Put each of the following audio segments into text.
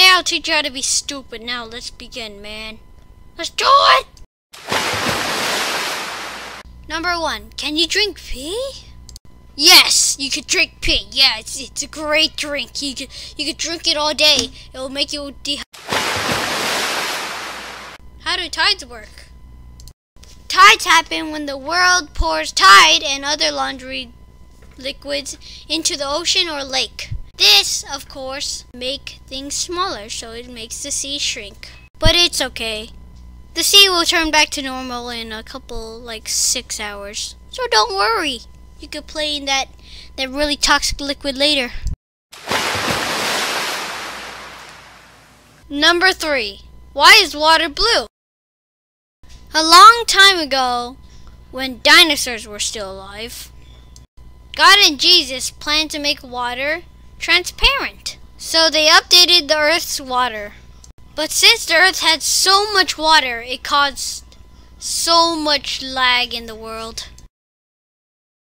Today I'll teach you how to be stupid. Now let's begin, man. Let's do it! Number one, can you drink pee? Yes, you could drink pee. Yeah, it's, it's a great drink. You could you could drink it all day. It will make you de. How do tides work? Tides happen when the world pours tide and other laundry liquids into the ocean or lake. This, of course, make things smaller, so it makes the sea shrink. But it's okay. The sea will turn back to normal in a couple, like six hours. So don't worry. You could play in that, that really toxic liquid later. Number three. Why is water blue? A long time ago, when dinosaurs were still alive, God and Jesus planned to make water transparent. So they updated the Earth's water. But since the Earth had so much water, it caused so much lag in the world.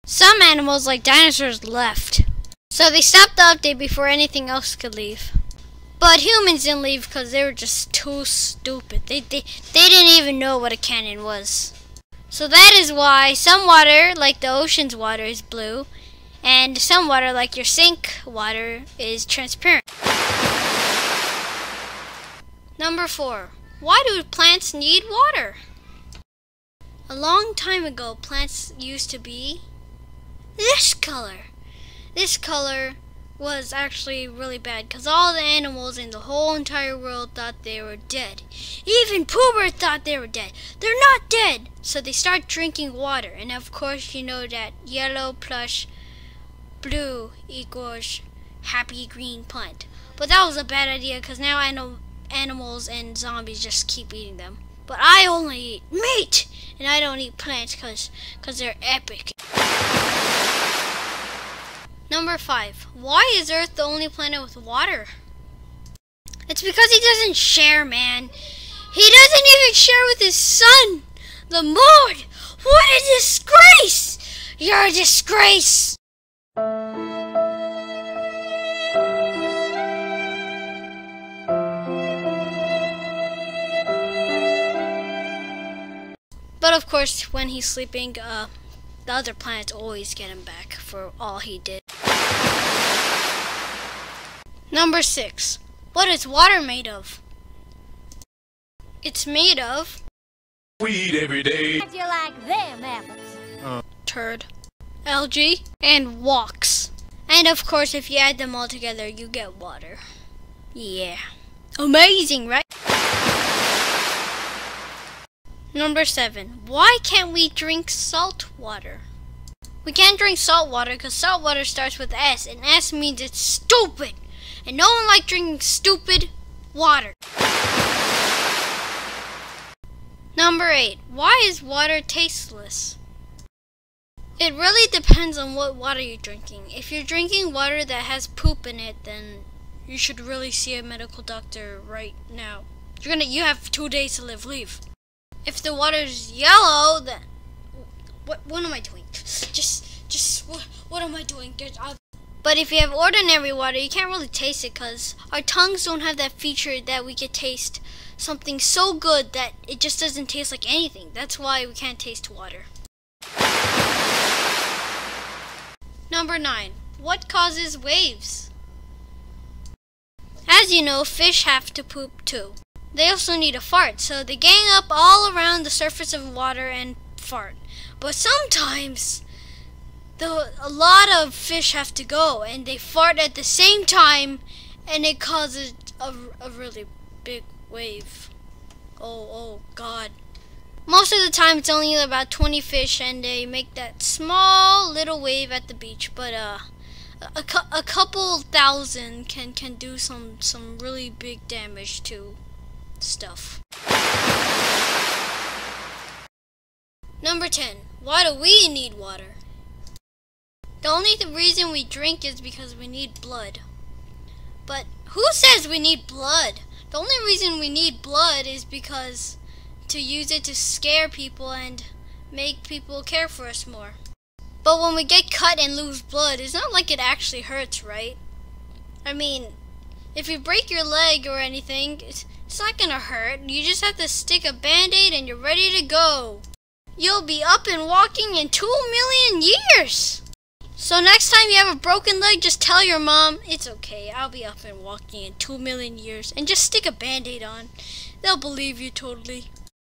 Some animals, like dinosaurs, left. So they stopped the update before anything else could leave. But humans didn't leave because they were just too stupid. They, they, they didn't even know what a cannon was. So that is why some water, like the ocean's water, is blue, and some water, like your sink water, is transparent. Number four, why do plants need water? A long time ago, plants used to be this color. This color was actually really bad because all the animals in the whole entire world thought they were dead. Even Pooh thought they were dead. They're not dead. So they start drinking water. And of course, you know that yellow plus blue equals happy green plant. But that was a bad idea because now anim animals and zombies just keep eating them. But I only eat meat, and I don't eat plants because cause they're epic. Number five. Why is Earth the only planet with water? It's because he doesn't share, man. He doesn't even share with his son, the moon. What a disgrace! You're a disgrace! But of course, when he's sleeping, uh, the other planets always get him back for all he did. Number six. What is water made of? It's made of weed every day. How'd you like them apples? Uh. turd, algae, and walks. And of course, if you add them all together, you get water. Yeah. Amazing, right? Number seven. Why can't we drink salt water? We can't drink salt water because salt water starts with S, and S means it's stupid. And no one likes drinking stupid water. Number eight. Why is water tasteless? It really depends on what water you're drinking. If you're drinking water that has poop in it, then you should really see a medical doctor right now. You're gonna you have two days to live. Leave. If the water's yellow, then what what am I doing? Just just what what am I doing? But if you have ordinary water, you can't really taste it because our tongues don't have that feature that we can taste something so good that it just doesn't taste like anything. That's why we can't taste water. Number 9. What causes waves? As you know, fish have to poop too. They also need a fart, so they gang up all around the surface of water and fart. But sometimes the, a lot of fish have to go and they fart at the same time and it causes a, a really big wave. Oh, oh, God. Most of the time it's only about 20 fish and they make that small little wave at the beach, but uh a, a couple thousand can can do some some really big damage to stuff. Number 10. Why do we need water? The only th- reason we drink is because we need blood. But who says we need blood? The only reason we need blood is because to use it to scare people and make people care for us more. But when we get cut and lose blood, it's not like it actually hurts, right? I mean, If you break your leg or anything, it's, it's not gonna hurt. You just have to stick a band-aid and you're ready to go. You'll be up and walking in two million years. So next time you have a broken leg, just tell your mom, it's okay, I'll be up and walking in two million years. And just stick a band-aid on. They'll believe you totally.